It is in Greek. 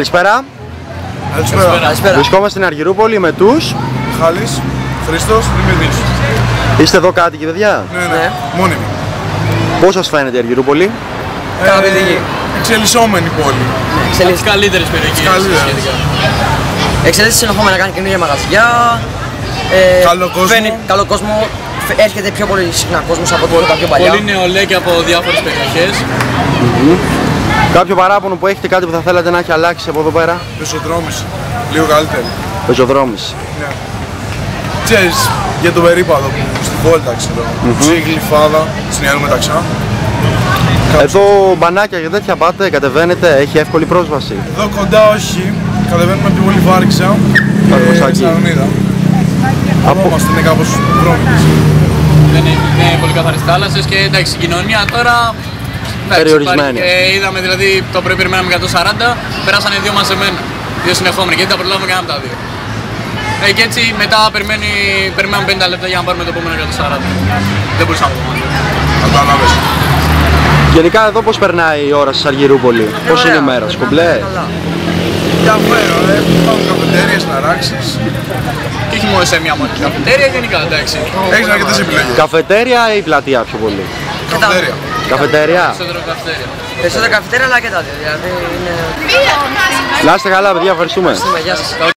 Καλησπέρα. Καλησπέρα. Καλησπέρα. Βρισκόμαστε στην Αργυρούπολη με τους... Χάλης, Χρήστος, Δημητής. Είστε εδώ κάτοικοι, παιδιά; Ναι, ναι, Ναι. μόνιμη. Πώς σας φαίνεται η Αργυρούπολη; Καταπληκτική. εξελισσόμενη πόλη. Εξελίσσεται. Τις καλύτερες περιοχές. καλύτερες. Εξελίσσεται συνεχόμενα να κάνει καινούργια μαγαζιά. Ε, Καλό κόσμο. φαίνει- καλό κόσμο. Φε- Έρχεται πιο πολύ συχνά κόσμος από ό,τι ήταν πιο παλιά. Πολύ νεολαία από διάφορες περιοχές. Κάποιο παράπονο που έχετε, κάτι που θα θέλατε να έχει αλλάξει από εδώ πέρα; Πεσοδρόμηση. Λίγο καλύτερη. Πεζοδρόμηση. Ξέρεις, για το περίπατο που στη Βόλτα, ξέρω. Ψήγλι, φάδα, στην Ιανού Μεταξά. Εδώ μπανάκια και τέτοια πάτε, κατεβαίνετε, έχει εύκολη πρόσβαση. Εδώ κοντά όχι. Κατεβαίνουμε από τη Βόλη Βάρυξα. προς Και εκεί. στην Αρνίδα. Από είμαστε είναι κάπως βρώμικες. Δεν είναι, είναι πολύ καθαρές θάλασσες και εντάξει, η κοινωνία τώρα. Εντάξει, Περιορισμένη. υπάρχει- ε, είδαμε δηλαδή το πρωί περιμέναμε 140, περάσανε δύο μαζεμένα. Δύο συνεχόμενοι και δεν τα προλάβουμε κανένα από τα δύο. Ε, και έτσι μετά περιμένει, περιμένουμε 50 λεπτά για να πάρουμε το επόμενο 140. Δεν μπορούσαμε να το πούμε. Κατάλαβες. Γενικά εδώ πώς περνάει η ώρα σας Αργυρούπολη; Πώς είναι η Ωραία. μέρα, σκομπλέ. Καλά. Διαφέρω, ε. Πάμε καφετέριες να ράξεις. Και όχι μόνο σε μια μόνη καφετέρια, γενικά εντάξει. Έχεις αρκετές επιλογές. Καφετέρια ή πλατεία πιο πολύ; Καφετέρια. Καφετέρια; Περισσότερο καφετέρια. Περισσότερα καφετέρια αλλά και τα δύο. Δηλαδή είναι. Να είστε καλά παιδιά, ευχαριστούμε. Ευχαριστούμε, Γεια σας.